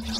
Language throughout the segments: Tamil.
ஹாய்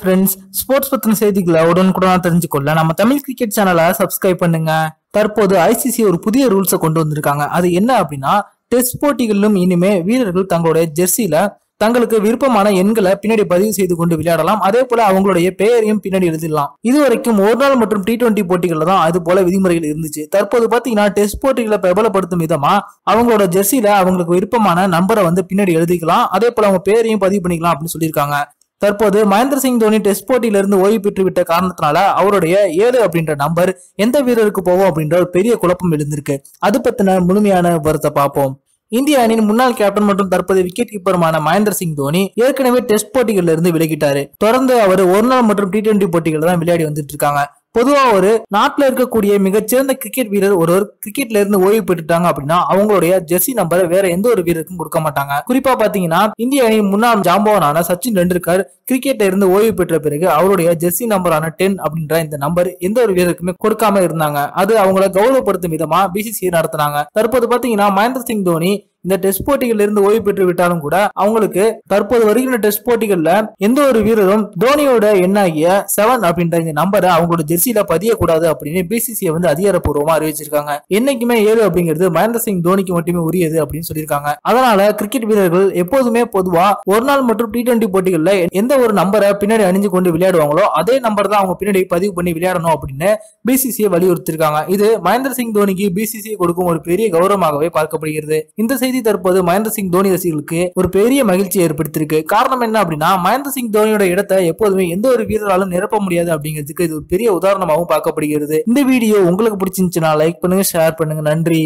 ஃப்ரெண்ட்ஸ் ஸ்போர்ட்ஸ் பத்தின செய்திகளை உடனுக்குடன் தெரிஞ்சுக்கொள்ள நம்ம தமிழ் கிரிக்கெட் சேனலை சப்ஸ்கிரைப் பண்ணுங்க. தற்போது ஐசிசி ஒரு புதிய ரூல்ஸை கொண்டு வந்திருக்காங்க. அது என்ன அப்படின்னா டெஸ்ட் போட்டிகளிலும் இனிமே வீரர்கள் தங்களுடைய ஜெர்சியில தங்களுக்கு விருப்பமான எண்களை பின்னாடி பதிவு செய்து கொண்டு விளையாடலாம். அதே போல அவங்களுடைய பெயரையும் பின்னாடி எழுதிடலாம். இது வரைக்கும் ஒரு நாள் மற்றும் டி டுவெண்டி போட்டிகள்ல தான் அது போல விதிமுறைகள் இருந்துச்சு. தற்போது பாத்தீங்கன்னா டெஸ்ட் போட்டிகளை பிரபலப்படுத்தும் விதமா அவங்களோட ஜெர்சியில அவங்களுக்கு விருப்பமான நம்பரை வந்து பின்னாடி எழுதிக்கலாம். அதே போல அவங்க பேரையும் பதிவு பண்ணிக்கலாம் அப்படின்னு சொல்லியிருக்காங்க. தற்போது மகேந்திர சிங் தோனி டெஸ்ட் போட்டியில இருந்து ஓய்வு பெற்று விட்ட காரணத்தினால அவருடைய ஏழு அப்படின்ற நம்பர் எந்த வீரருக்கு போகும் அப்படின்ற ஒரு பெரிய குழப்பம் எழுந்திருக்கு. அது பத்தின முழுமையான விவரத்தை பார்ப்போம். இந்திய அணியின் முன்னாள் கேப்டன் மற்றும் தற்போது விக்கெட் கீப்பருமான மகேந்திர சிங் தோனி ஏற்கனவே டெஸ்ட் போட்டிகளிலிருந்து விலகிட்டாரு. தொடர்ந்து அவர் ஒரு நாள் மற்றும் டி டுவெண்டி போட்டிகள் தான் விளையாடி வந்துட்டு இருக்காங்க. பொதுவா ஒரு நாட்டுல இருக்கக்கூடிய மிகச்சிறந்த கிரிக்கெட் வீரர் ஒருவர் கிரிக்கெட்ல இருந்து ஓய்வு பெற்றுட்டாங்க அப்படின்னா அவங்களுடைய ஜெர்சி நம்பரை வேற எந்த ஒரு வீரருக்கும் கொடுக்க மாட்டாங்க. குறிப்பா பாத்தீங்கன்னா இந்திய அணியின் முன்னாள் ஜாம்பவானான சச்சின் டெண்டுல்கர் கிரிக்கெட்ல இருந்து ஓய்வு பெற்ற பிறகு அவருடைய ஜெர்சி நம்பரான டென் அப்படின்ற இந்த நம்பர் எந்த ஒரு வீரருக்குமே கொடுக்காம இருந்தாங்க. அது அவங்கள கௌரவப்படுத்தும் விதமா பிசிசிஐ நடத்தினாங்க. தற்போது பாத்தீங்கன்னா மகேந்திர சிங் தோனி இந்த டெஸ்ட் போட்டிகள்ல இருந்து ஓய்வு பெற்று விட்டாலும் கூட அவங்களுக்கு தற்போது வருகின்ற டெஸ்ட் போட்டிகள்ல எந்த ஒரு வீரரும் தோனியோட எண்ணாகிய செவன் அப்படின்ற இந்த நம்பரை அவங்களோட ஜெர்சியில பதியக்கூடாது அப்படின்னு பிசிசிஐ வந்து அதிகாரப்பூர்வமா அறிவிச்சிருக்காங்க. என்னைக்குமே ஏழு அப்படிங்கிறது மகேந்திர சிங் தோனிக்கு மட்டுமே உரியது அப்படின்னு சொல்லியிருக்காங்க. அதனால கிரிக்கெட் வீரர்கள் எப்போதுமே பொதுவா ஒரு நாள் மற்றும் டி டுவெண்டி போட்டிகள்ல எந்த ஒரு நம்பரை பின்னாடி அணிஞ்சு கொண்டு விளையாடுவாங்களோ அதே நம்பர் தான் அவங்க பின்னாடி பதிவு பண்ணி விளையாடணும் அப்படின்னு பிசிசிஐ வலியுறுத்திருக்காங்க இது மகேந்திர சிங் தோனிக்கு பிசிசிஐ கொடுக்கும் ஒரு பெரிய கௌரவமாகவே பார்க்கப்படுகிறது. இந்த செய்தி தற்போது மகேந்திர சிங் தோனி ரசிகர்களுக்கு ஒரு பெரிய மகிழ்ச்சி ஏற்படுத்தியிருக்கு. காரணம் என்ன அப்படின்னா மகேந்திர சிங் தோனியோட இடத்தை எப்போதுமே எந்த ஒரு வீரராலும் நிரப்ப முடியாது அப்படிங்கிறதுக்கு இது ஒரு பெரிய உதாரணமாகவும் பார்க்கப்படுகிறது. இந்த வீடியோ உங்களுக்கு பிடிச்சிருந்துச்சுன்னா லைக் பண்ணுங்க ஷேர் பண்ணுங்க. நன்றி.